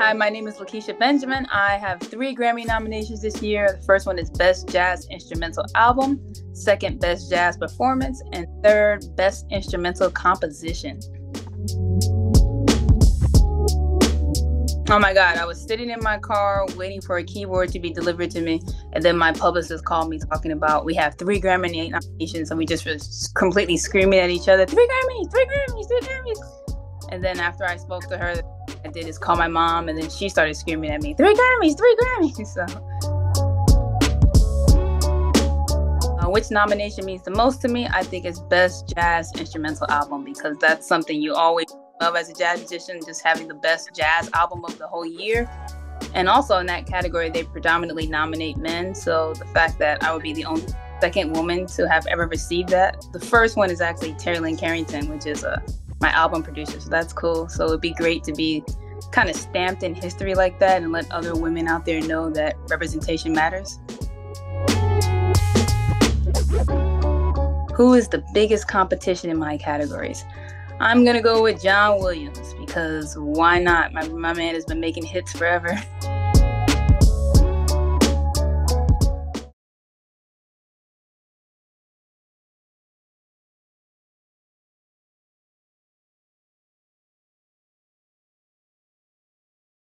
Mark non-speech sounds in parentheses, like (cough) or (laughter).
Hi, my name is Lakecia Benjamin. I have three Grammy nominations this year. The first one is Best Jazz Instrumental Album, second, Best Jazz Performance, and third, Best Instrumental Composition. Oh my God, I was sitting in my car waiting for a keyboard to be delivered to me. And then my publicist called me talking about we have three Grammy nominations and we just were completely screaming at each other three Grammy, three Grammy. And then after I spoke to her, I did is call my mom and then she started screaming at me three Grammys, three Grammys. (laughs) So, uh, which nomination means the most to me? I think it's Best Jazz Instrumental Album because that's something you always love as a jazz musician, just having the best jazz album of the whole year. And also in that category, they predominantly nominate men. So the fact that I would be the only second woman to have ever received that. The first one is actually Terri Lyne Carrington, which is uh, my album producer. So that's cool. So it'd be great to be kind of stamped in history like that and let other women out there know that representation matters. Who is the biggest competition in my categories? I'm gonna go with John Williams because why not? My, my man has been making hits forever. (laughs)